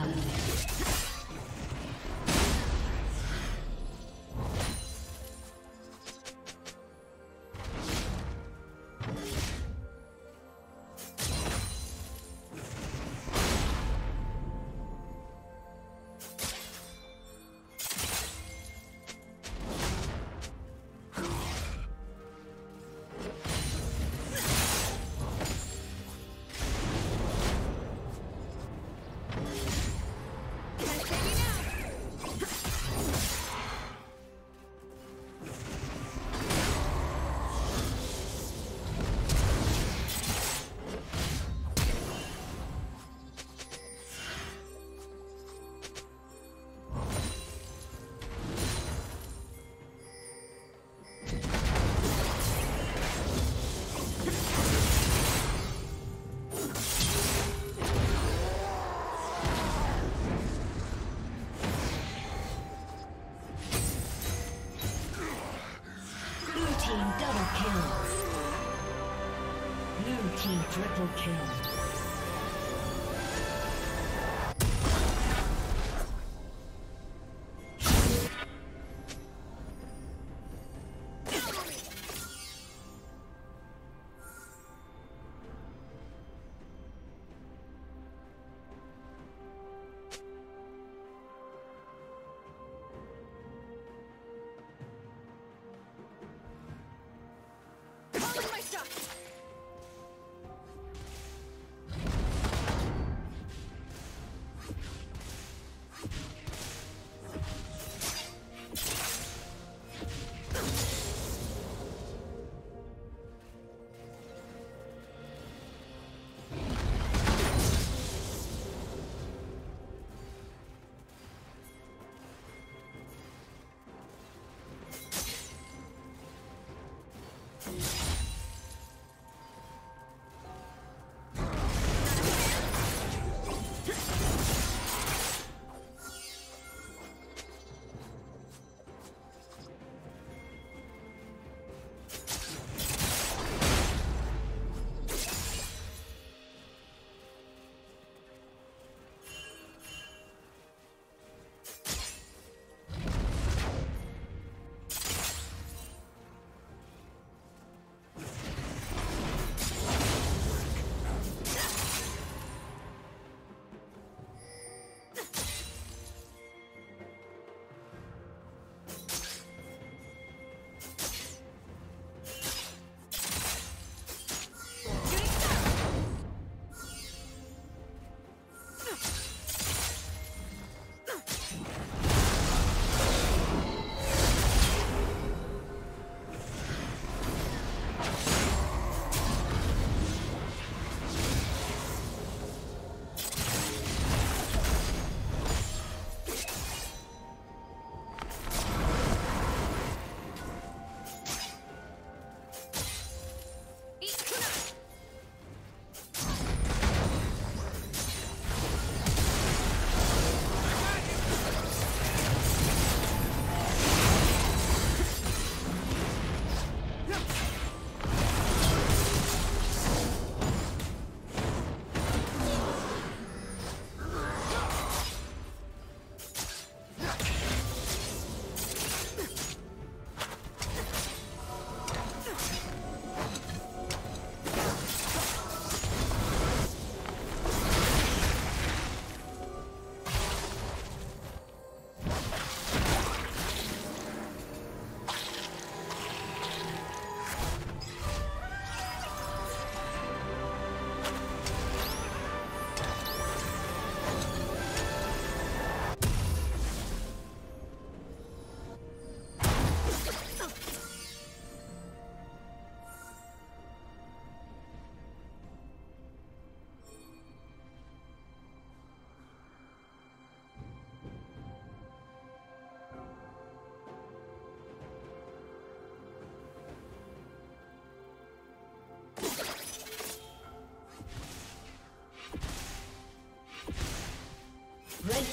blood. Triple kill.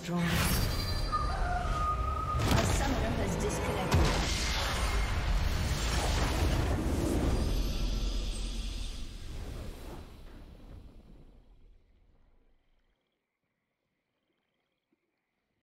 Destroyed.